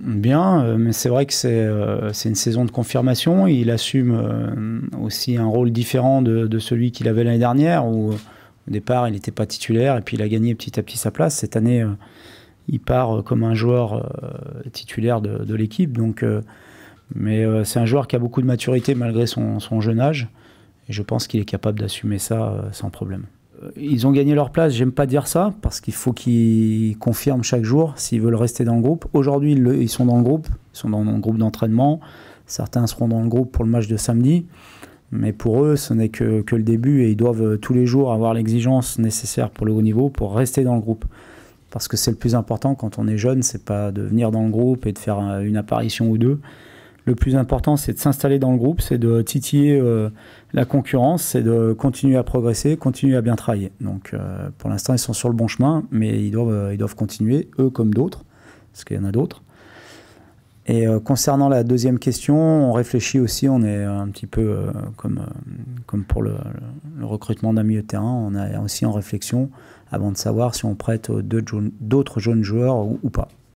Bien, mais c'est vrai que c'est une saison de confirmation. Il assume aussi un rôle différent de, celui qu'il avait l'année dernière, où au départ il n'était pas titulaire et puis il a gagné petit à petit sa place. Cette année, il part comme un joueur titulaire de, l'équipe. Mais euh, c'est un joueur qui a beaucoup de maturité malgré son, jeune âge. Et je pense qu'il est capable d'assumer ça euh, sans problème. Euh, ils ont gagné leur place, j'aime pas dire ça, parce qu'il faut qu'ils confirment chaque jour s'ils veulent rester dans le groupe. Aujourd'hui, ils, sont dans le groupe, ils sont dans le groupe d'entraînement. Certains seront dans le groupe pour le match de samedi. Mais pour eux, ce n'est que, que, le début et ils doivent tous les jours avoir l'exigence nécessaire pour le haut niveau pour rester dans le groupe. Parce que c'est le plus important quand on est jeune, c'est pas de venir dans le groupe et de faire une apparition ou deux le plus important, c'est de s'installer dans le groupe, c'est de titiller euh, la concurrence, c'est de continuer à progresser, continuer à bien travailler. Donc euh, pour l'instant, ils sont sur le bon chemin, mais ils doivent, euh, ils doivent continuer, eux comme d'autres, parce qu'il y en a d'autres. Et concernant la deuxième question, on réfléchit aussi, on est un petit peu comme, comme pour le, recrutement d'un milieu de terrain, on est aussi en réflexion avant de savoir si on prête d'autres jeunes joueurs ou pas.